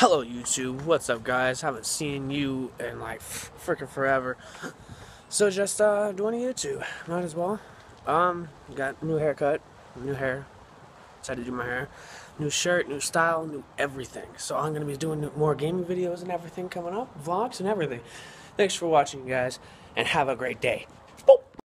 Hello YouTube, what's up guys? Haven't seen you in like freaking forever. So just uh doing a YouTube. Might as well. Um got new haircut, new hair. Decided to do my hair. New shirt, new style, new everything. So I'm gonna be doing more gaming videos and everything coming up, vlogs and everything. Thanks for watching guys and have a great day.